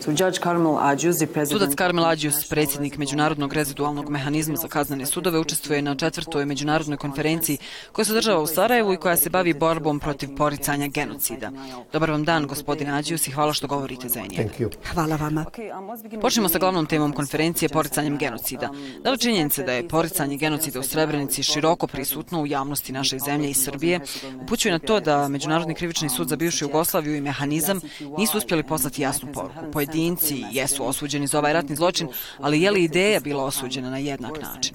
Sudac Karmel Ađius, predsjednik Međunarodnog rezidualnog mehanizma za kaznene sudove, učestvuje na četvrtoj međunarodnoj konferenciji koja se održava u Sarajevu i koja se bavi borbom protiv poricanja genocida. Dobar vam dan, gospodine Ađius, i hvala što govorite za nje. Hvala vama. Počnemo sa glavnom temom konferencije poricanjem genocida. Da li činjenice da je poricanje genocida u Srebrenici široko prisutno u javnosti naše zemlje i Srbije, upućuje na to da Međunarodni krivični sud za bivšu Jugoslaviju i mehanizam nisu uspjeli poslati jasnu poruku pojedinci jesu osuđeni za ovaj ratni zločin, ali je li ideja bila osuđena na jednak način?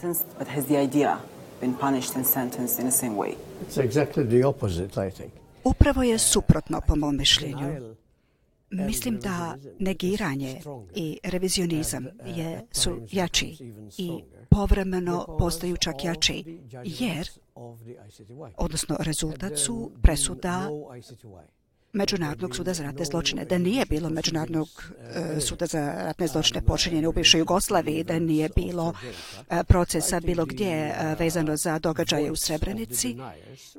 Upravo je suprotno po mom mišljenju. Mislim da negiranje i revizionizam je, su jači i povremeno postaju čak jači, jer, odnosno rezultat su presuda Međunarodnog suda za ratne zločine. Da nije bilo Međunarodnog uh, suda za ratne zločine počinjene u bivšoj Jugoslaviji, da nije bilo uh, procesa bilo gdje uh, vezano za događaje u Srebrenici,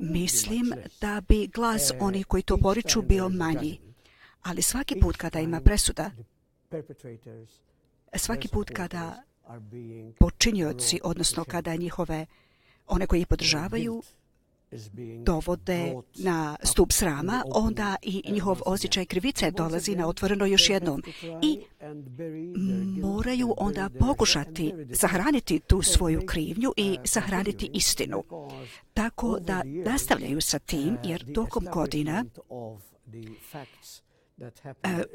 mislim da bi glas onih koji to poriču bio manji. Ali svaki put kada ima presuda, svaki put kada počinjoci, odnosno kada njihove, one koji ih podržavaju, dovode na stup srama, onda i njihov osjećaj krivice dolazi na otvoreno još jednom. I moraju onda pokušati sahraniti tu svoju krivnju i sahraniti istinu. Tako da nastavljaju sa tim, jer tokom godina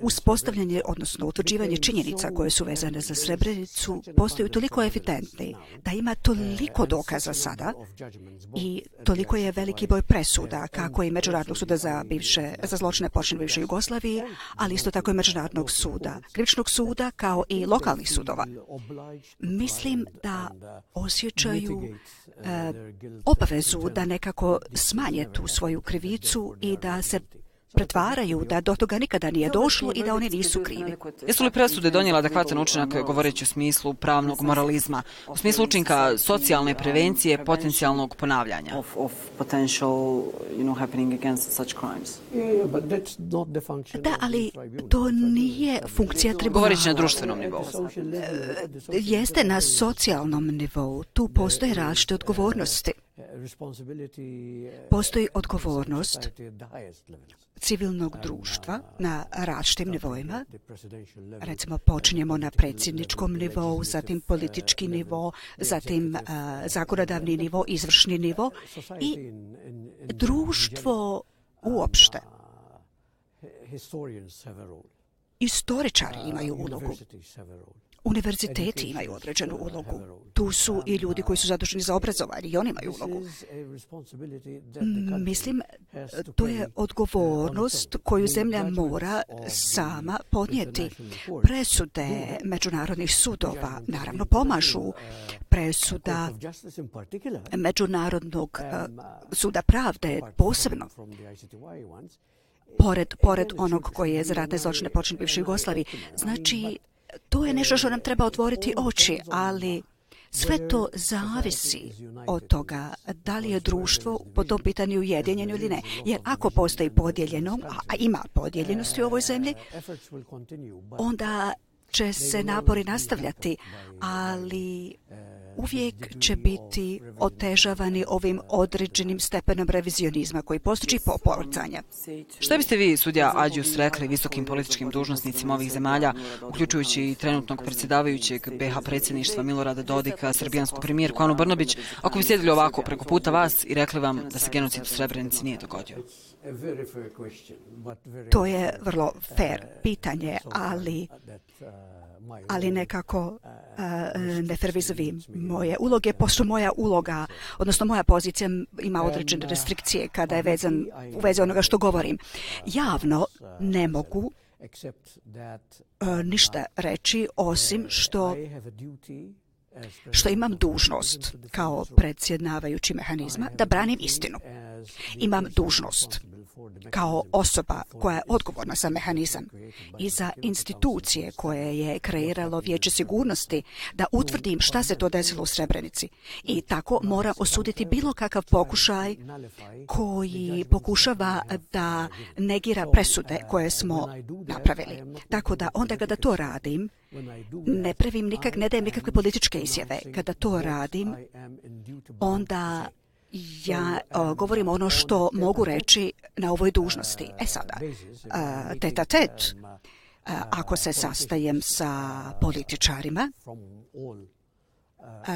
uspostavljanje, odnosno utvrđivanje činjenica koje su vezane za Srebrenicu postaju toliko evidentni da ima toliko dokaza sada i toliko je veliki boj presuda kako i Međunarodnog suda za, bivše, za zločine počine u bivšoj Jugoslaviji, ali isto tako i Međunarodnog suda, krivičnog suda kao i lokalnih sudova. Mislim da osjećaju e, obavezu da nekako smanje tu svoju krivicu i da se pretvaraju da do toga nikada nije došlo i da oni nisu krivi. Jesu li presude donijela adekvatan učinak govoreći u smislu pravnog moralizma, u smislu učinka socijalne prevencije potencijalnog ponavljanja? Da, ali to nije funkcija tribunala. Govoreći na društvenom nivou. Jeste na socijalnom nivou. Tu postoje različite odgovornosti. Postoji odgovornost civilnog društva na različitim nivoima. Recimo, počinjemo na predsjedničkom nivou, zatim politički nivo, zatim uh, zakonodavni nivo, izvršni nivo i društvo uopšte. Istoričari imaju ulogu. Univerziteti imaju određenu ulogu. Tu su i ljudi koji su zaduženi za obrazovanje i oni imaju ulogu. Mislim, to je odgovornost koju zemlja mora sama podnijeti. Presude međunarodnih sudova naravno pomažu presuda međunarodnog suda pravde posebno pored, pored onog koji je za ratne zločine počin bivši Jugoslavi. Znači, to je nešto što nam treba otvoriti oči, ali sve to zavisi od toga da li je društvo po tom pitanju ujedinjeno ili ne. Jer ako postoji podijeljeno, a ima podijeljenosti u ovoj zemlji, onda će se napori nastavljati, ali uvijek će biti otežavani ovim određenim stepenom revizionizma koji postoji po porcanja. Šta biste vi, sudja Ađus, rekli visokim političkim dužnosnicima ovih zemalja, uključujući i trenutnog predsjedavajućeg BH predsjedništva Milorada Dodika, srbijansku premijerku Anu Brnobić, ako bi sjedili ovako preko puta vas i rekli vam da se genocid u Srebrenici nije dogodio? To je vrlo fair pitanje, ali ali nekako uh, ne fervizovi moje uloge, pošto moja uloga, odnosno moja pozicija ima određene restrikcije kada je vezan u vezi onoga što govorim. Javno ne mogu ništa reći osim što što imam dužnost kao predsjednavajući mehanizma da branim istinu. Imam dužnost kao osoba koja je odgovorna za mehanizam i za institucije koje je kreiralo Vijeće sigurnosti da utvrdim šta se to desilo u Srebrenici. I tako mora osuditi bilo kakav pokušaj koji pokušava da negira presude koje smo napravili. Tako da onda kada to radim, ne pravim nikak, ne dajem nikakve političke izjave. Kada to radim, onda ja o, govorim ono što mogu reći na ovoj dužnosti. E sada, teta tet, e, ako se sastajem sa političarima, e,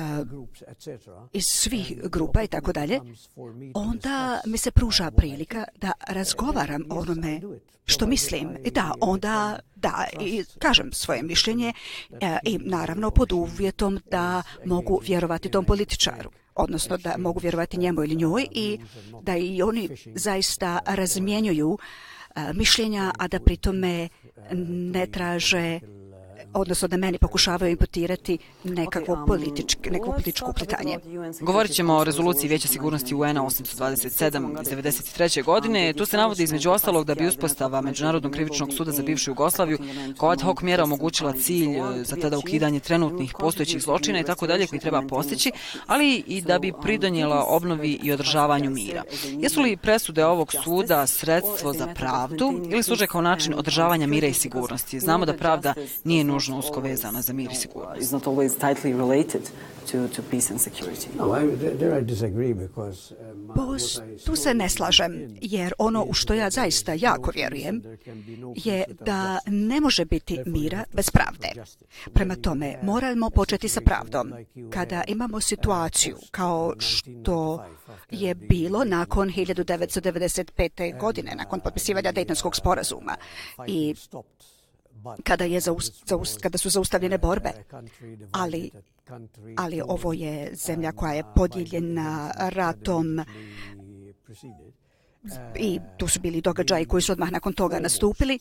iz svih grupa i tako dalje, onda mi se pruža prilika da razgovaram o onome što mislim. I da, onda da, i kažem svoje mišljenje i naravno pod uvjetom da mogu vjerovati tom političaru odnosno da mogu vjerovati njemu ili njoj i da i oni zaista razmjenjuju eh, mišljenja, a da pritome ne traže odnosno da meni pokušavaju imputirati nekakvo um, političko, neko političko uplitanje. Govorit ćemo o rezoluciji Vijeća sigurnosti UN-a 827 iz 1993. godine. Tu se navodi između ostalog da bi uspostava Međunarodnog krivičnog suda za bivšu Jugoslaviju kao ad hoc mjera omogućila cilj e, za tada ukidanje trenutnih postojećih zločina i tako dalje koji treba postići, ali i da bi pridonjela obnovi i održavanju mira. Jesu li presude ovog suda sredstvo za pravdu ili služe kao način održavanja mira i sigurnosti? Znamo da pravda nije nužna nužno usko vezana za mir i sigurnost. Bos, tu se ne slažem, jer ono u što ja zaista jako vjerujem je da ne može biti mira bez pravde. Prema tome, moramo početi sa pravdom. Kada imamo situaciju kao što je bilo nakon 1995. godine, nakon potpisivanja Dejtonskog sporazuma i kada je zaust, zaust, kada su zaustavljene borbe. Ali ali ovo je zemlja koja je podijeljena ratom i tu su bili događaji koji su odmah nakon toga nastupili.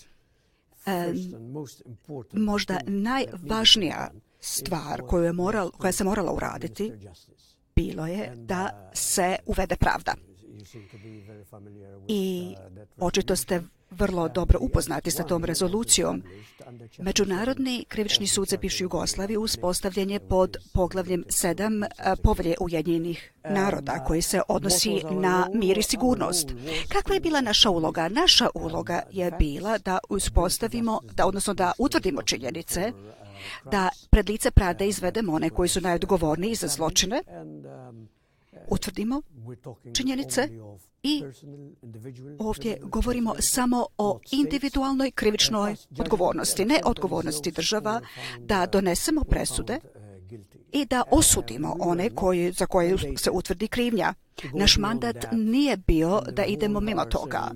E, možda najvažnija stvar koju je moral, koja se morala uraditi bilo je da se uvede pravda. I očito ste vrlo dobro upoznati sa tom rezolucijom. Međunarodni krivični sud za bivšu Jugoslaviju uspostavljen je pod poglavljem 7 povelje Ujedinjenih naroda koji se odnosi na mir i sigurnost. Kakva je bila naša uloga? Naša uloga je bila da uspostavimo, da, odnosno da utvrdimo činjenice, da pred lice pravde izvedemo one koji su najodgovorniji za zločine, utvrdimo činjenice i ovdje govorimo samo o individualnoj krivičnoj odgovornosti, ne odgovornosti država da donesemo presude i da osudimo one koji, za koje se utvrdi krivnja. Naš mandat nije bio da idemo mimo toga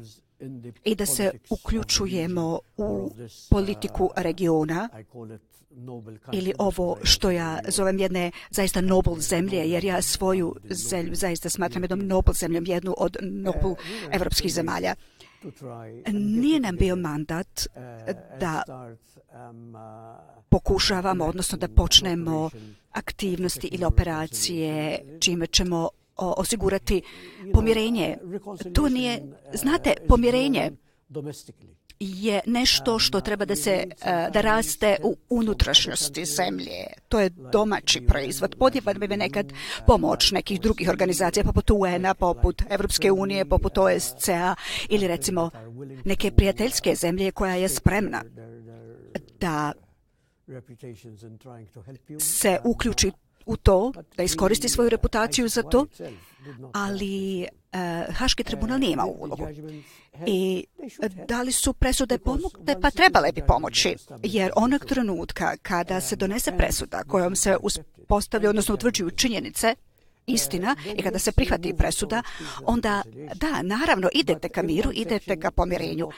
i da se uključujemo u politiku regiona. Ili ovo što ja zovem jedne zaista nobel zemlje, jer ja svoju zemlju zaista smatram jednom nobel zemljom, jednu od nobel evropskih zemalja. Nije nam bio mandat da pokušavamo, odnosno da počnemo aktivnosti ili operacije čime ćemo osigurati pomirenje. To nije, znate, pomirenje je nešto što treba da se e, da raste u unutrašnjosti zemlje. To je domaći proizvod. Podjevan bi nekad pomoć nekih drugih organizacija poput UN-a, poput Evropske unije, poput OSCA ili recimo neke prijateljske zemlje koja je spremna da se uključi u to, da iskoristi svoju reputaciju za to, ali uh, Haški tribunal nije imao ulogu. I da li su presude pomogle? Pa trebale bi pomoći, jer onog trenutka kada se donese presuda kojom se uspostavlja, odnosno utvrđuju činjenice, istina i kada se prihvati presuda, onda da, naravno, idete ka miru, idete ka pomirenju,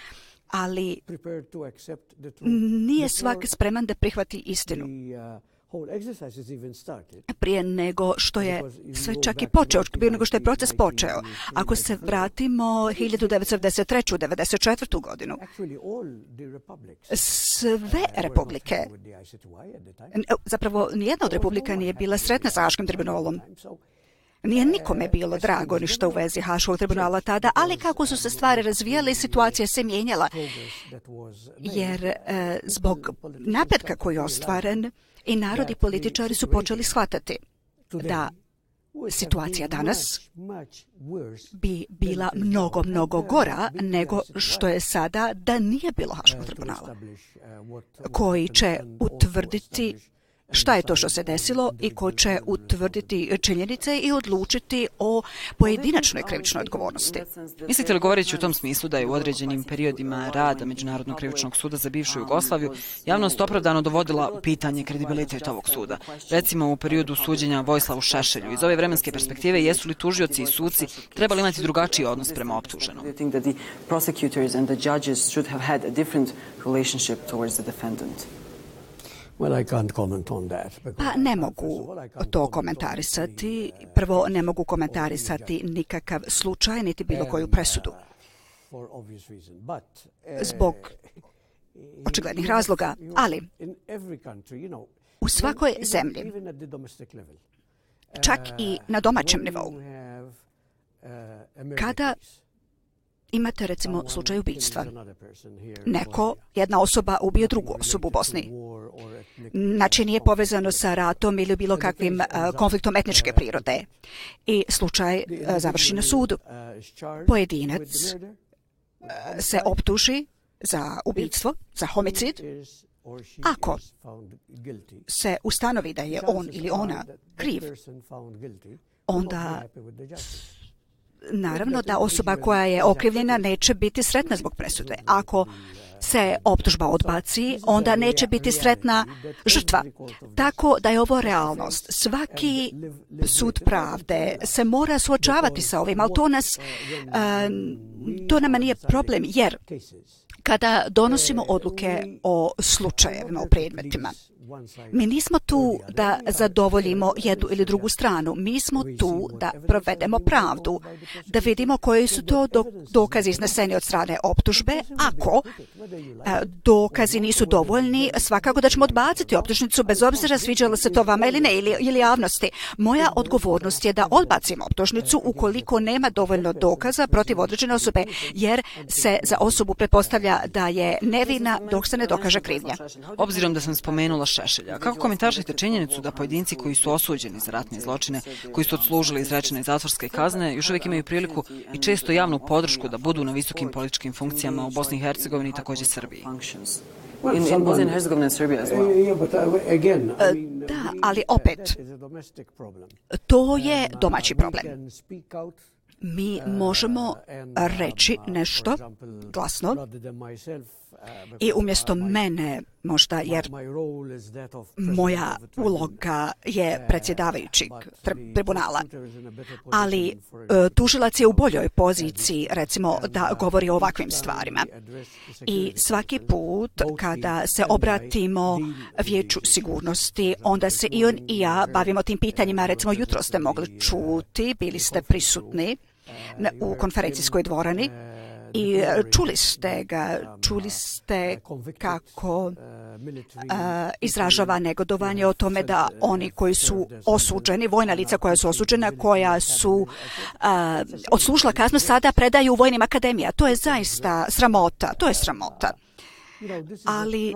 ali nije svak spreman da prihvati istinu prije nego što je sve čak i počeo, prije nego što je proces počeo. Ako se vratimo 1993. 1994. godinu, sve republike, zapravo nijedna od republika nije bila sretna sa Haškim tribunalom. Nije nikome bilo drago ništa u vezi Haškog tribunala tada, ali kako su se stvari razvijale, situacija se mijenjala. Jer e, zbog napretka koji je ostvaren, i narodi političari su počeli shvatati da situacija danas bi bila mnogo, mnogo gora nego što je sada da nije bilo Haškog tribunala, koji će utvrditi šta je to što se desilo i ko će utvrditi činjenice i odlučiti o pojedinačnoj krivičnoj odgovornosti. Mislite li govoreći u tom smislu da je u određenim periodima rada Međunarodnog krivičnog suda za bivšu Jugoslaviju javnost opravdano dovodila u pitanje kredibilitet ovog suda? Recimo u periodu suđenja Vojslavu Šešelju. Iz ove vremenske perspektive jesu li tužioci i suci trebali imati drugačiji odnos prema optuženom? relationship towards the defendant. Pa ne mogu to komentarisati. Prvo, ne mogu komentarisati nikakav slučaj, niti bilo koju presudu. Zbog očiglednih razloga, ali u svakoj zemlji, čak i na domaćem nivou, kada imate recimo slučaj ubistva. Neko, jedna osoba ubije drugu osobu u Bosni. Znači nije povezano sa ratom ili bilo kakvim uh, konfliktom etničke prirode. I slučaj uh, završi na sudu. Pojedinac uh, se optuži za ubijstvo, za homicid. Ako se ustanovi da je on ili ona kriv, onda naravno da osoba koja je okrivljena neće biti sretna zbog presude. Ako se optužba odbaci, onda neće biti sretna žrtva. Tako da je ovo realnost. Svaki sud pravde se mora suočavati sa ovim, ali to nas, eh, to nama nije problem, jer kada donosimo odluke o slučajevima, o predmetima, Mi nismo tu da zadovoljimo jednu ili drugu stranu. Mi smo tu da provedemo pravdu, da vidimo koji su to dokazi izneseni od strane optužbe. Ako e, dokazi nisu dovoljni, svakako da ćemo odbaciti optužnicu bez obzira sviđalo se to vama ili ne, ili, ili javnosti. Moja odgovornost je da odbacim optužnicu ukoliko nema dovoljno dokaza protiv određene osobe, jer se za osobu pretpostavlja da je nevina dok se ne dokaže krivnja. Obzirom da sam spomenula Šešelja. Kako komentaršite činjenicu da pojedinci koji su osuđeni za ratne zločine, koji su odslužili izrečene zatvorske kazne, još uvijek imaju priliku i često javnu podršku da budu na visokim političkim funkcijama u Bosni i Hercegovini i također Srbiji? Da, ali opet, to je domaći problem. Mi možemo reći nešto glasno i umjesto mene možda jer moja uloga je predsjedavajućeg tribunala. Ali e, tužilac je u boljoj poziciji, recimo, da govori o ovakvim stvarima. I svaki put kada se obratimo vijeću sigurnosti, onda se i on i ja bavimo tim pitanjima. Recimo, jutro ste mogli čuti, bili ste prisutni u konferencijskoj dvorani i e, čuli ste ga, čuli ste kako uh, izražava negodovanje o tome da oni koji su osuđeni, vojna lica koja su osuđena, koja su uh, odslužila kaznu, sada predaju u vojnim akademija. To je zaista sramota, to je sramota. Ali,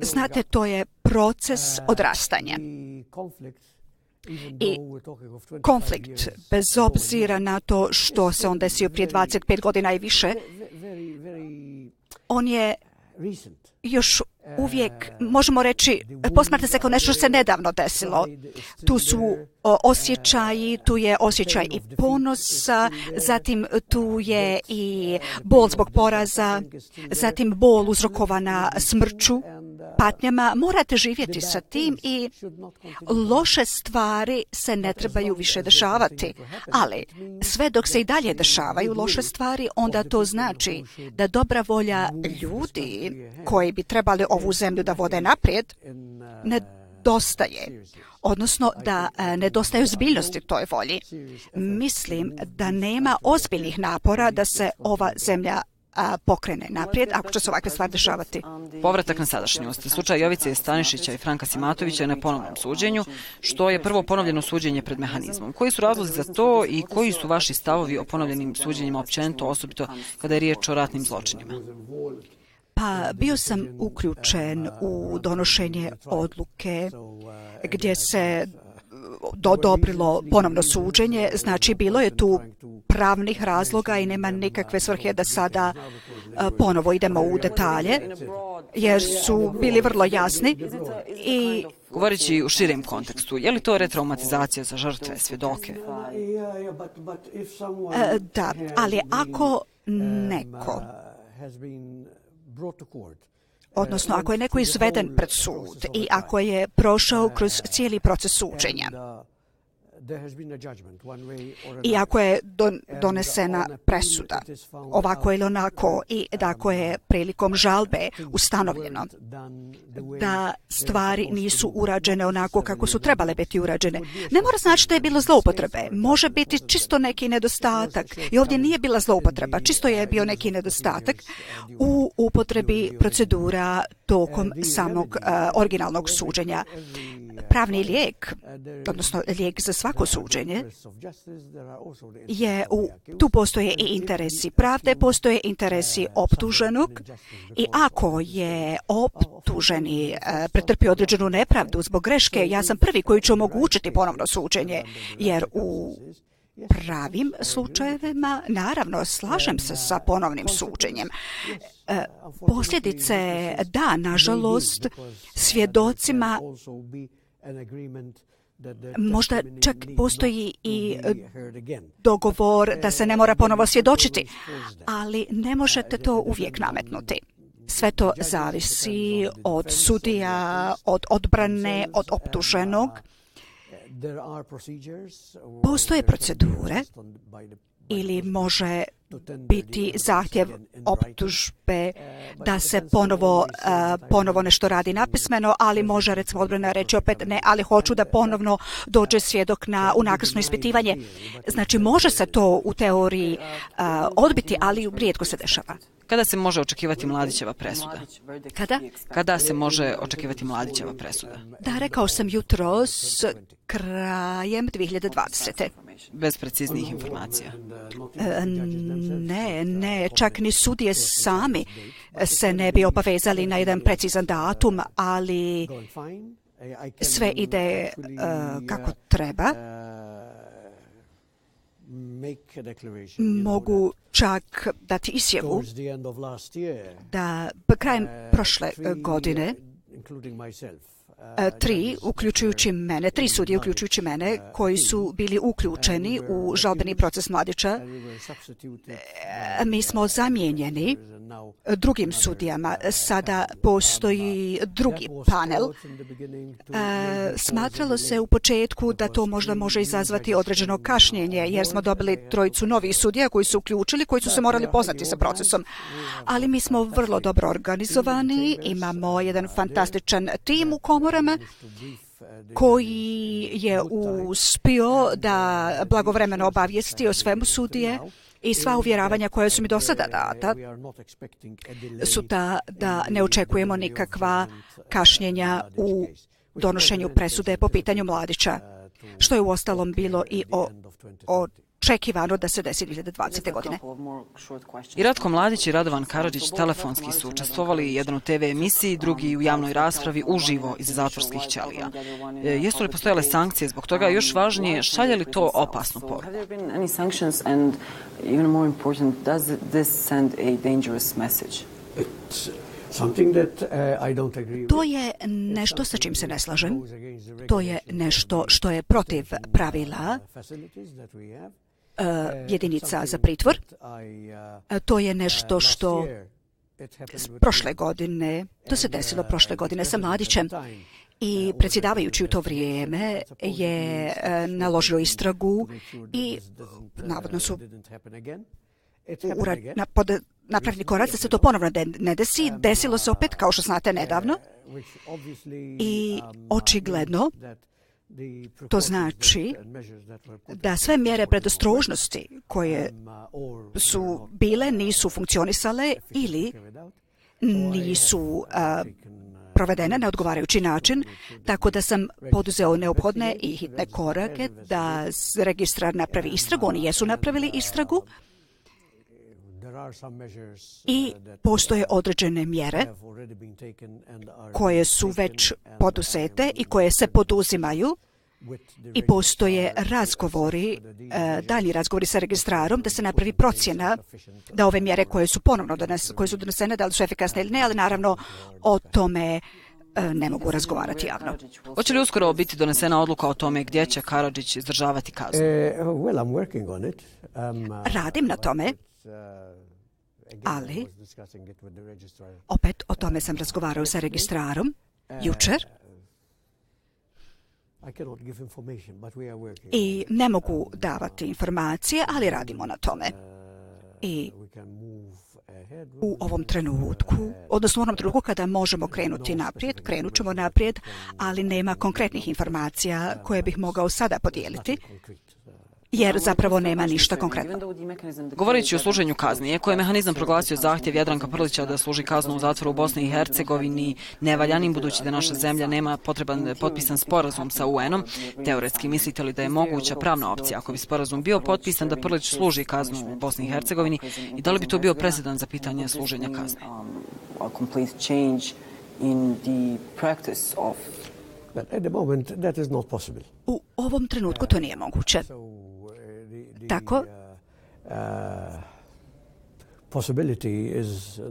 znate, to je proces odrastanja i konflikt, bez obzira na to što se on desio prije 25 godina i više, on je još uvijek, možemo reći, posmatra se kao nešto se nedavno desilo. Tu su osjećaji, tu je osjećaj i ponosa, zatim tu je i bol zbog poraza, zatim bol uzrokovana smrću, patnjama, morate živjeti sa tim i loše stvari se ne trebaju više dešavati. Ali sve dok se i dalje dešavaju loše stvari, onda to znači da dobra volja ljudi koji bi trebali ovu zemlju da vode naprijed, ne dostaje, odnosno da e, nedostaju zbiljnosti toj volji. Mislim da nema ozbiljnih napora da se ova zemlja pokrene naprijed ako će se ovakve stvari dešavati. Povratak na sadašnjost. Slučaj Jovice Stanišića i Franka Simatovića je na ponovnom suđenju, što je prvo ponovljeno suđenje pred mehanizmom. Koji su razlozi za to i koji su vaši stavovi o ponovljenim suđenjima općenito, osobito kada je riječ o ratnim zločinima? Pa bio sam uključen u donošenje odluke gdje se dodobrilo ponovno suđenje, znači bilo je tu pravnih razloga i nema nikakve svrhe da sada ponovo idemo u detalje, jer su bili vrlo jasni i Govoreći u širem kontekstu, je li to retraumatizacija za žrtve, svjedoke? E, da, ali ako neko odnosno ako je neko izveden pred sud i ako je prošao kroz cijeli proces suđenja I ako je don, donesena presuda, ovako ili onako, i da ako je prilikom žalbe ustanovljeno da stvari nisu urađene onako kako su trebale biti urađene, ne mora znači da je bilo zloupotrebe. Može biti čisto neki nedostatak. I ovdje nije bila zloupotreba, čisto je bio neki nedostatak u upotrebi procedura tokom samog uh, originalnog suđenja pravni lijek, odnosno lijek za svako suđenje, je u, tu postoje i interesi pravde, postoje interesi optuženog i ako je optuženi e, pretrpio određenu nepravdu zbog greške, ja sam prvi koji će omogućiti ponovno suđenje, jer u pravim slučajevima, naravno, slažem se sa ponovnim suđenjem. E, posljedice, da, nažalost, svjedocima Možda čak postoji i dogovor da se ne mora ponovo svjedočiti, ali ne možete to uvijek nametnuti. Sve to zavisi od sudija, od odbrane, od optuženog. Postoje procedure ili može biti zahtjev optužbe da se ponovo, eh, ponovo nešto radi napismeno, ali može recimo odbrana reći opet ne, ali hoću da ponovno dođe svjedok na unakrsno ispitivanje. Znači može se to u teoriji eh, odbiti, ali rijetko se dešava. Kada se može očekivati mladićeva presuda? Kada? Kada se može očekivati mladićeva presuda? Da, rekao sam jutro s krajem 2020. Bez preciznijih informacija. E, ne, ne, čak ni sudije sami se ne bi obavezali na jedan precizan datum, ali sve ide uh, kako treba. Mogu čak dati izjavu da krajem prošle godine E, tri, uključujući mene, tri sudije uključujući mene, koji su bili uključeni u žalbeni proces mladića, e, mi smo zamijenjeni E, drugim sudijama. E, sada postoji drugi panel. E, smatralo se u početku da to možda može izazvati određeno kašnjenje, jer smo dobili trojicu novih sudija koji su uključili, koji su se morali poznati sa procesom. Ali mi smo vrlo dobro organizovani, imamo jedan fantastičan tim u komorama, koji je uspio da blagovremeno obavijesti o svemu sudije i sva uvjeravanja koja su mi do sada data su ta da ne očekujemo nikakva kašnjenja u donošenju presude po pitanju mladića, što je u ostalom bilo i o, o očekivano da se desi 2020. godine. I Ratko Mladić i Radovan Karadžić telefonski su učestvovali jedan u TV emisiji, drugi u javnoj raspravi uživo iz zatvorskih ćelija. E, jesu li postojale sankcije zbog toga? Još važnije, šalje li to opasnu poruku? To je nešto sa čim se ne slažem. To je nešto što je protiv pravila uh, jedinica za pritvor. Uh, to je nešto što prošle godine, to se desilo prošle godine sa mladićem i predsjedavajući u to vrijeme je uh, naložio istragu i navodno su ura, na, pod, napravili korac da se to ponovno ne desi. Desilo se opet, kao što znate, nedavno. I očigledno To znači da sve mjere predostrožnosti koje su bile nisu funkcionisale ili nisu a, provedene na odgovarajući način, tako da sam poduzeo neophodne i hitne korake da registrar napravi istragu. Oni jesu napravili istragu i postoje određene mjere koje su već poduzete i koje se poduzimaju. i postoje razgovori, e, dalji razgovori sa registrarom da se napravi procjena da ove mjere koje su ponovno dones, koje su donesene, da li su efikasne ili ne, ali naravno o tome ne mogu razgovarati javno. Hoće li uskoro biti donesena odluka o tome gdje će Karadžić izdržavati kaznu? Um, Radim na tome, ali opet o tome sam razgovarao sa registrarom jučer. I ne mogu davati informacije, ali radimo na tome. I u ovom trenutku, odnosno u onom trenutku kada možemo krenuti naprijed, krenut ćemo naprijed, ali nema konkretnih informacija koje bih mogao sada podijeliti jer zapravo nema ništa konkretno. Govorići o služenju kazni, iako je mehanizam proglasio zahtjev Jadranka Prlića da služi kaznu u zatvoru u Bosni i Hercegovini nevaljanim, budući da naša zemlja nema potreban potpisan sporazum sa UN-om, teoretski mislite li da je moguća pravna opcija ako bi sporazum bio potpisan da Prlić služi kaznu u Bosni i Hercegovini i da li bi to bio presedan za pitanje služenja kazne? U ovom trenutku to nije moguće. Tako,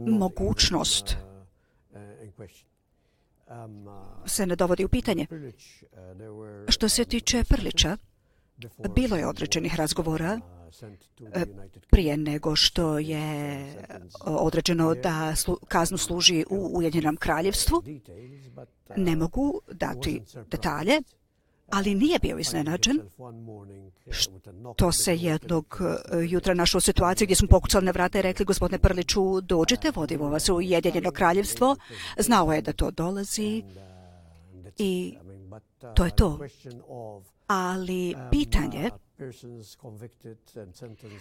mogućnost. se ne dovodi u pitanje. Što se tiče Prlića, bilo je određenih razgovora e, prije nego što je određeno da kaznu služi u Ujedinjenom kraljevstvu. Ne mogu dati detalje, ali nije bio iznenađen što se jednog e, jutra našao u situaciji gdje smo pokucali na vrata i rekli gospodine Prliću, dođite, vodimo vas u Jedinjeno kraljevstvo. Znao je da to dolazi i to je to. Ali pitanje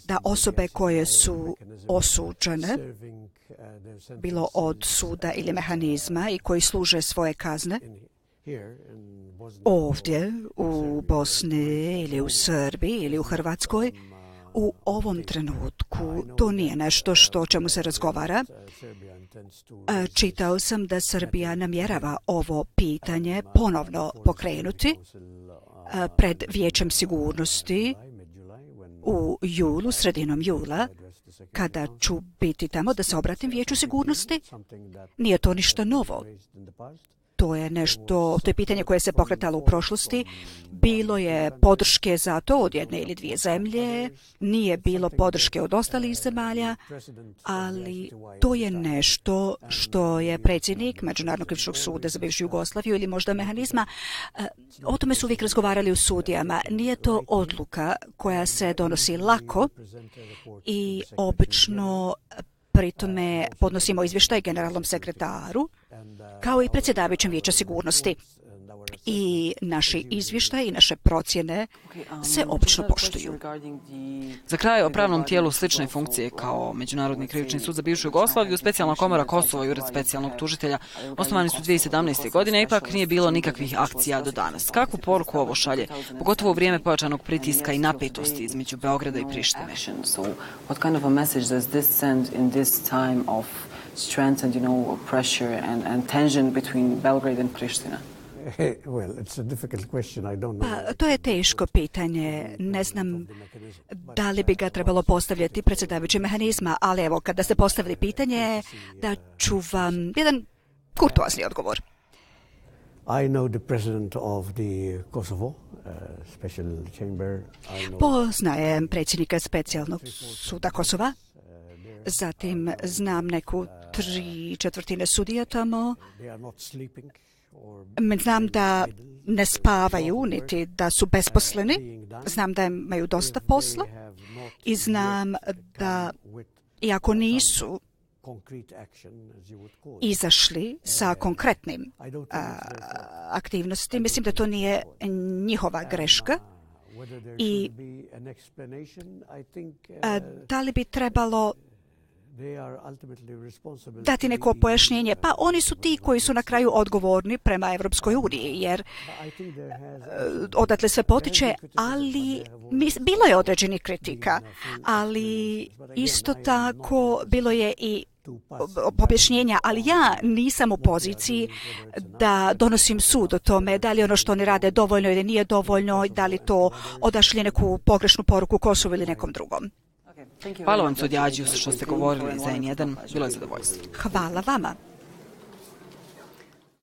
da osobe koje su osuđene, bilo od suda ili mehanizma i koji služe svoje kazne, ovdje u Bosni ili u Srbiji ili u Hrvatskoj u ovom trenutku to nije nešto što o čemu se razgovara. Čitao sam da Srbija namjerava ovo pitanje ponovno pokrenuti pred Vijećem sigurnosti u julu, sredinom jula, kada ću biti tamo da se obratim Vijeću sigurnosti. Nije to ništa novo to je nešto, to je pitanje koje se pokretalo u prošlosti. Bilo je podrške za to od jedne ili dvije zemlje, nije bilo podrške od ostalih zemalja, ali to je nešto što je predsjednik Međunarodnog krivičnog suda za bivšu Jugoslaviju ili možda mehanizma, eh, o tome su uvijek razgovarali u sudijama. Nije to odluka koja se donosi lako i obično pritome podnosimo izvještaj generalnom sekretaru kao i predsjedavajućem vijeća sigurnosti i naši izvještaj i naše procjene se obično poštuju. Za kraj o pravnom tijelu slične funkcije kao Međunarodni krivični sud za bivšu Jugoslaviju, specijalna komora Kosova i ured specijalnog tužitelja osnovani su 2017. godine, ipak nije bilo nikakvih akcija do danas. Kakvu poruku ovo šalje, pogotovo u vrijeme pojačanog pritiska i napetosti između Beograda i Prištine? What kind of a message does this send in this time of strengthened, you know, pressure and, and tension between Belgrade and Pristina? Pa, to je teško pitanje. Ne znam da li bi ga trebalo postavljati predsjedavajući mehanizma, ali evo, kada ste postavili pitanje, da ću vam jedan kurtoazni odgovor. I know the president of the Kosovo uh, special chamber. Poznajem predsjednika specijalnog suda Kosova. Zatim znam neku tri četvrtine sudija tamo. Znam da ne spavaju, niti da su besposleni. Znam da imaju dosta posla. I znam da, iako nisu izašli sa konkretnim aktivnosti. Mislim da to nije njihova greška. I da li bi trebalo dati neko pojašnjenje. Pa oni su ti koji su na kraju odgovorni prema Evropskoj uniji, jer odatle sve potiče, ali bilo je određenih kritika, ali isto tako bilo je i pobješnjenja, ali ja nisam u poziciji da donosim sud o tome da li ono što oni rade dovoljno ili nije dovoljno, da li to odašlje neku pogrešnu poruku Kosovu ili nekom drugom. Hvala vam, Sudjađius, što ste govorili za N1. Bilo je zadovoljstvo. Hvala vama.